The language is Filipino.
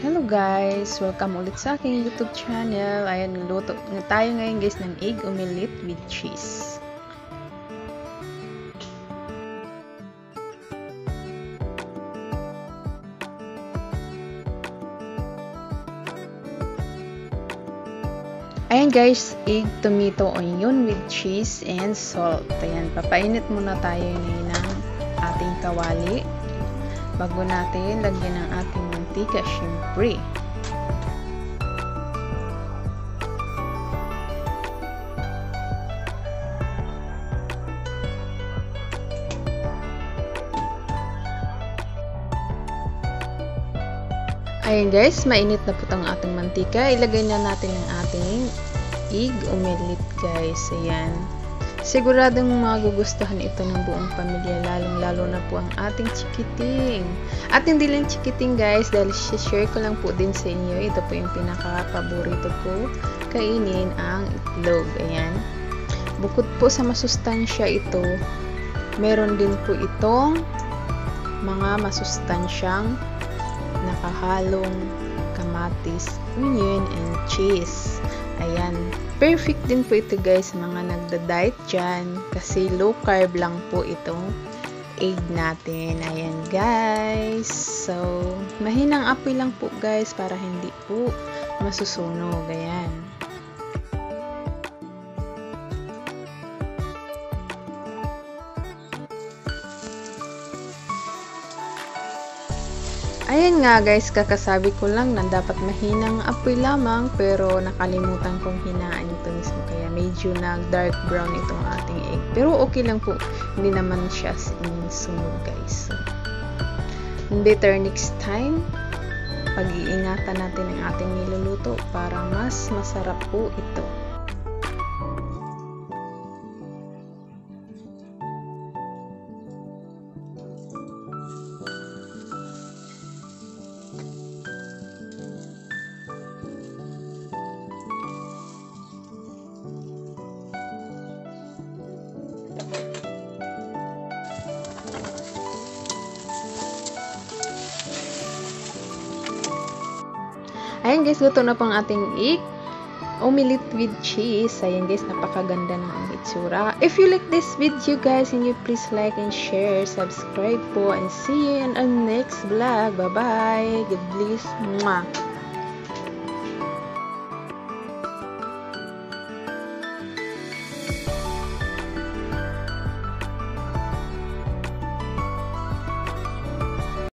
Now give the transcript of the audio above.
Hello guys! Welcome ulit sa aking YouTube channel. Ayan, luto na tayo ngayon guys ng egg omelette with cheese. Ayan guys, egg, tomato, onion with cheese and salt. Ayan, papainit muna tayo ngayon ng ating kawali bago natin lagyan ng ating mantika syempre. Ayan guys, mainit na po ang ating mantika. Ilagay na natin ang ating egg omelette guys. Ayan. Siguradong magugustuhan ito ng buong pamilya, lalong-lalo na po ang ating chikiting. At hindi lang chikiting guys, dahil share ko lang po din sa inyo, ito po yung pinaka-paborito ko, kainin ang itlog. Ayan. Bukod po sa masustansya ito, meron din po itong mga masustansyang nakahalong kamatis, onion, and cheese. Ayan. Perfect din po ito guys mga nagda-diet dyan kasi low carb lang po itong egg natin. Ayan guys. So, mahinang apoy lang po guys para hindi po masusunog. Ayan. Ayan nga guys, kakasabi ko lang na dapat mahinang apoy lamang pero nakalimutan kong hinaan ito mismo kaya medyo nag dark brown itong ating egg. Pero okay lang po, hindi naman siya sunog guys. So, better next time, pag-iingatan natin ang ating niluluto para mas masarap po ito. Ayan guys, luto na pang ating egg omelette with cheese. Ayan guys, napakaganda ng ang itsura. If you like this video guys, and you please like and share, subscribe po, and see you in our next vlog. Bye-bye. God bless. Mwah.